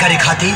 करे खाती